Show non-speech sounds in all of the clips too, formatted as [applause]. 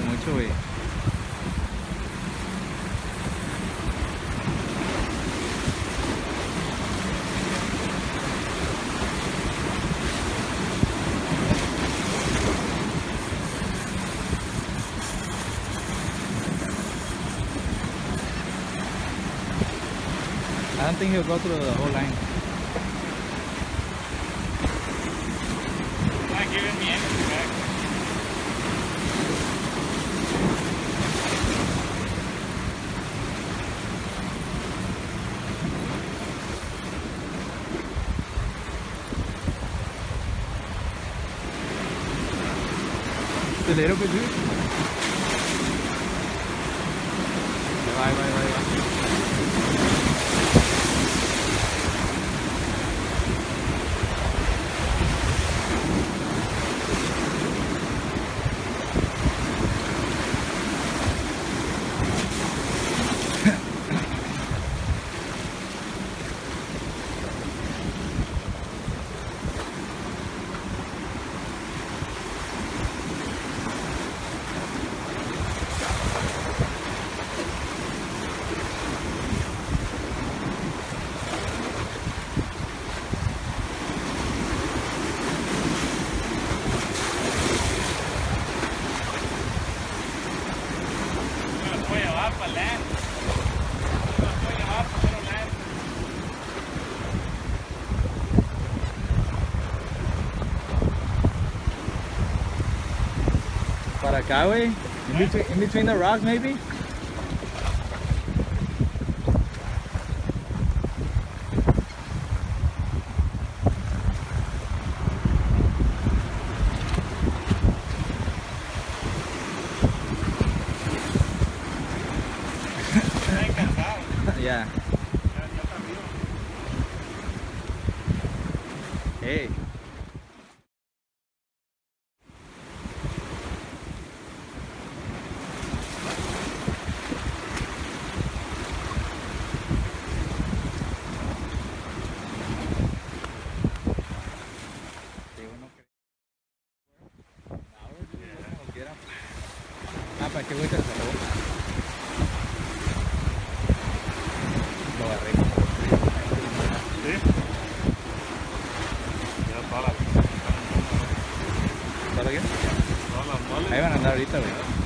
mucho, güey. I don't think he'll go through the whole line. Not giving me anything Te dieron que sí. Bye, bye, bye, bye. Güey. In between, in between the rocks, maybe? [laughs] Yeah. Hey. Para qué güey te sacó. Lo agarré. Sí. Ya todas las, ¿Para qué? Ahí van a andar ahorita, güey.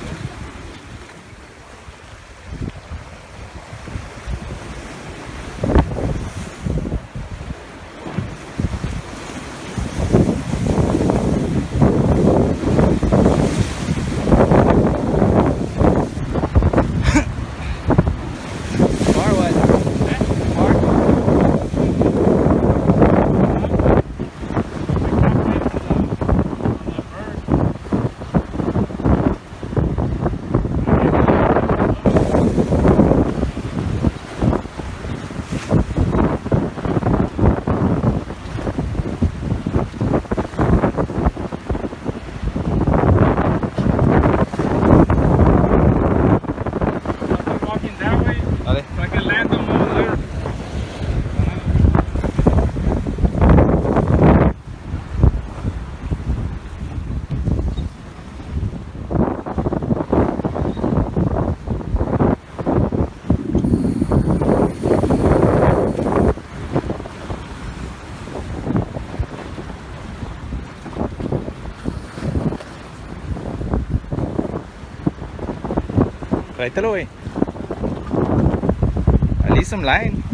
Güey. At least some line.